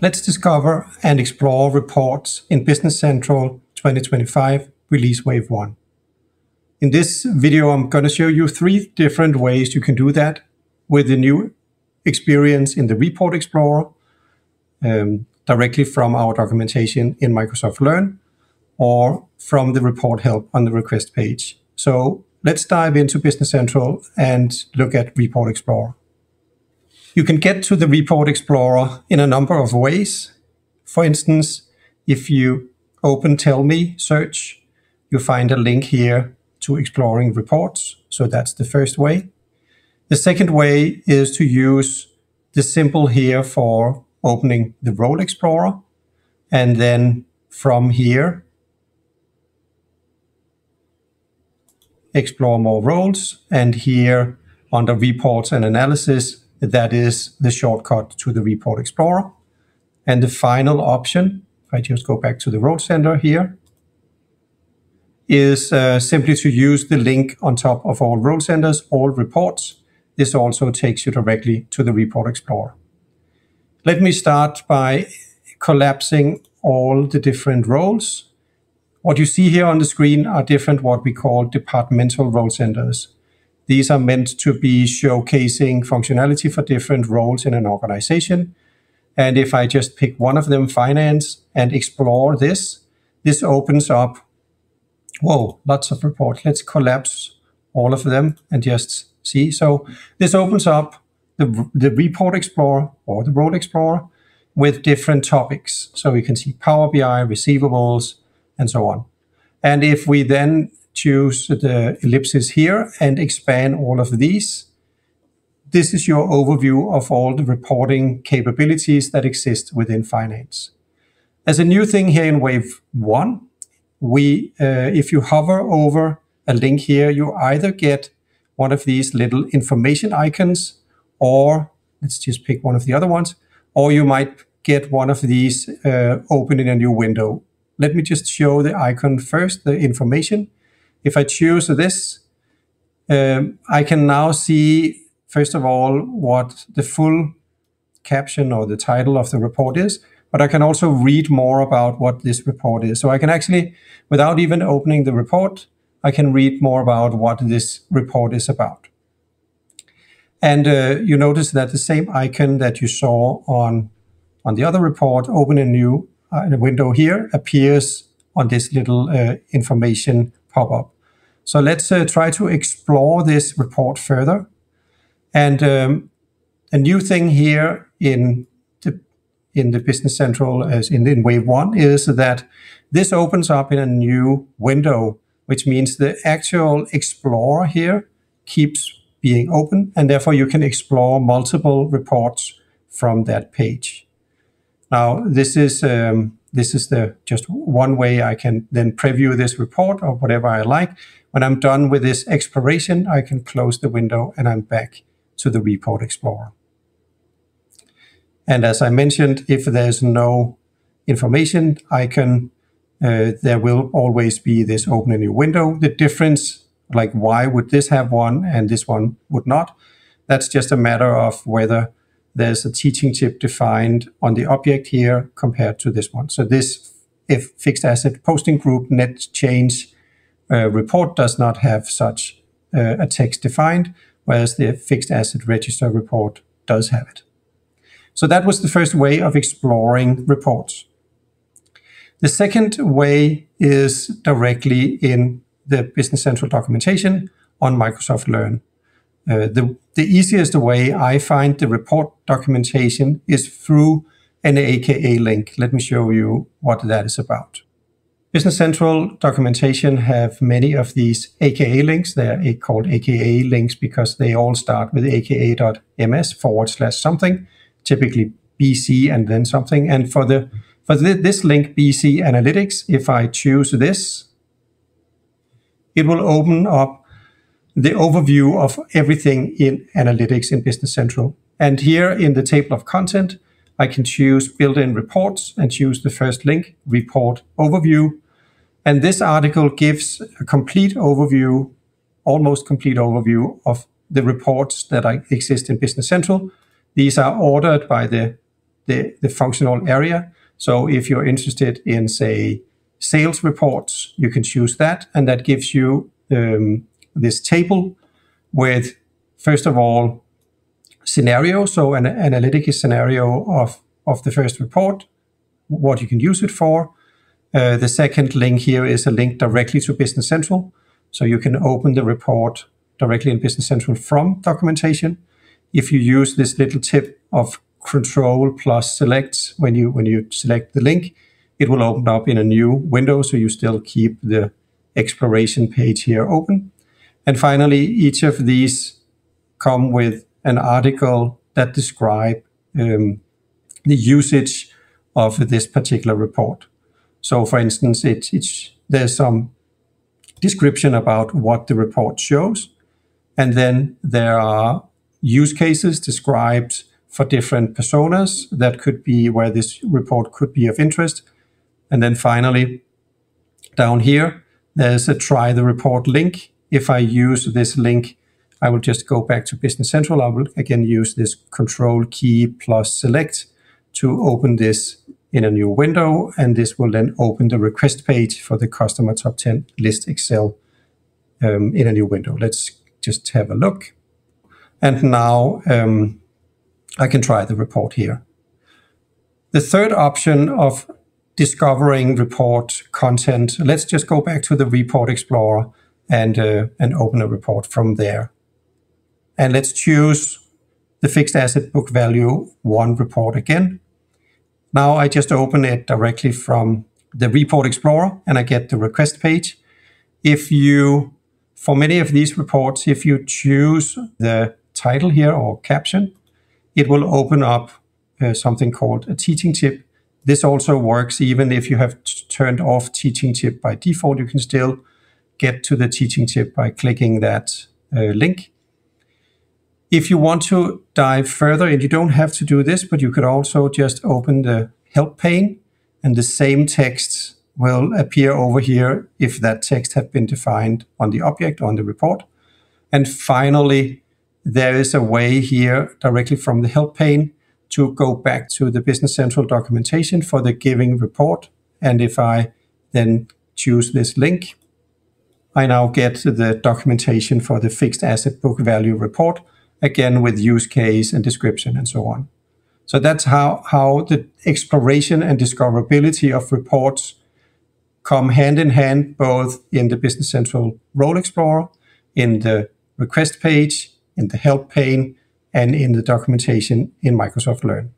let's discover and explore reports in Business Central 2025 Release Wave 1. In this video, I'm going to show you three different ways you can do that with the new experience in the Report Explorer um, directly from our documentation in Microsoft Learn or from the report help on the request page. So let's dive into Business Central and look at Report Explorer. You can get to the Report Explorer in a number of ways. For instance, if you open Tell Me search, you find a link here to exploring reports. So that's the first way. The second way is to use the symbol here for opening the Role Explorer. And then from here, explore more roles. And here under reports and analysis, that is the shortcut to the Report Explorer. And the final option, if I just go back to the Role Center here, is uh, simply to use the link on top of all role centers, all reports. This also takes you directly to the Report Explorer. Let me start by collapsing all the different roles. What you see here on the screen are different what we call departmental role centers. These are meant to be showcasing functionality for different roles in an organization. And if I just pick one of them, finance, and explore this, this opens up whoa, lots of reports. Let's collapse all of them and just see. So this opens up the, the report explorer or the role explorer with different topics. So we can see Power BI, receivables, and so on. And if we then choose the ellipses here and expand all of these, this is your overview of all the reporting capabilities that exist within finance. As a new thing here in wave one, we, uh, if you hover over a link here, you either get one of these little information icons, or let's just pick one of the other ones, or you might get one of these uh, open in a new window. Let me just show the icon first, the information. If I choose this, um, I can now see, first of all, what the full caption or the title of the report is but I can also read more about what this report is. So I can actually, without even opening the report, I can read more about what this report is about. And uh, you notice that the same icon that you saw on, on the other report, open a new uh, window here, appears on this little uh, information pop-up. So let's uh, try to explore this report further. And um, a new thing here in the, in the Business Central as in, in wave one is that this opens up in a new window, which means the actual Explorer here keeps being open, and therefore you can explore multiple reports from that page. Now, this is um, this is the just one way I can then preview this report or whatever I like. When I'm done with this exploration, I can close the window and I'm back to the Report Explorer. And as I mentioned, if there's no information icon, uh, there will always be this open a new window. The difference, like why would this have one and this one would not, that's just a matter of whether there's a teaching tip defined on the object here compared to this one. So this if fixed asset posting group net change uh, report does not have such uh, a text defined, whereas the fixed asset register report does have it. So that was the first way of exploring reports. The second way is directly in the Business Central documentation on Microsoft Learn. Uh, the, the easiest way I find the report documentation is through an AKA link. Let me show you what that is about. Business Central documentation have many of these AKA links. They are called AKA links because they all start with aka.ms forward slash something typically BC and then something. And for the for this link BC Analytics, if I choose this, it will open up the overview of everything in Analytics in Business Central. And here in the table of content, I can choose built-in reports and choose the first link, report overview. And this article gives a complete overview, almost complete overview of the reports that exist in Business Central these are ordered by the, the, the functional area. So if you're interested in, say, sales reports, you can choose that, and that gives you um, this table with, first of all, scenario, so an analytic scenario of, of the first report, what you can use it for. Uh, the second link here is a link directly to Business Central, so you can open the report directly in Business Central from documentation. If you use this little tip of Control plus Select when you when you select the link, it will open up in a new window, so you still keep the exploration page here open. And finally, each of these come with an article that describe um, the usage of this particular report. So, for instance, it, it's there's some description about what the report shows, and then there are use cases described for different personas that could be where this report could be of interest. And then finally, down here, there's a try the report link. If I use this link, I will just go back to Business Central. I will again use this control key plus select to open this in a new window. And this will then open the request page for the customer top 10 list Excel um, in a new window. Let's just have a look. And now um, I can try the report here. The third option of discovering report content, let's just go back to the Report Explorer and, uh, and open a report from there. And let's choose the fixed asset book value one report again. Now I just open it directly from the Report Explorer and I get the request page. If you, for many of these reports, if you choose the title here or caption, it will open up uh, something called a teaching tip. This also works even if you have turned off teaching tip by default. You can still get to the teaching tip by clicking that uh, link. If you want to dive further, and you don't have to do this, but you could also just open the help pane and the same text will appear over here if that text had been defined on the object on the report. And finally, there is a way here directly from the help pane to go back to the Business Central documentation for the giving report. And if I then choose this link, I now get the documentation for the fixed asset book value report again with use case and description and so on. So that's how, how the exploration and discoverability of reports come hand in hand, both in the Business Central Role Explorer, in the request page, in the help pane, and in the documentation in Microsoft Learn.